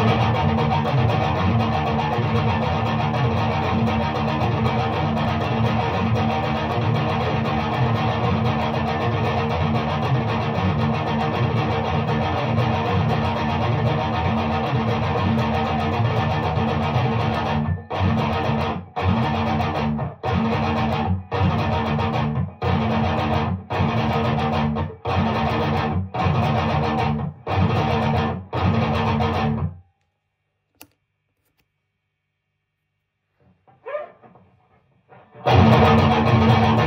you Thank you.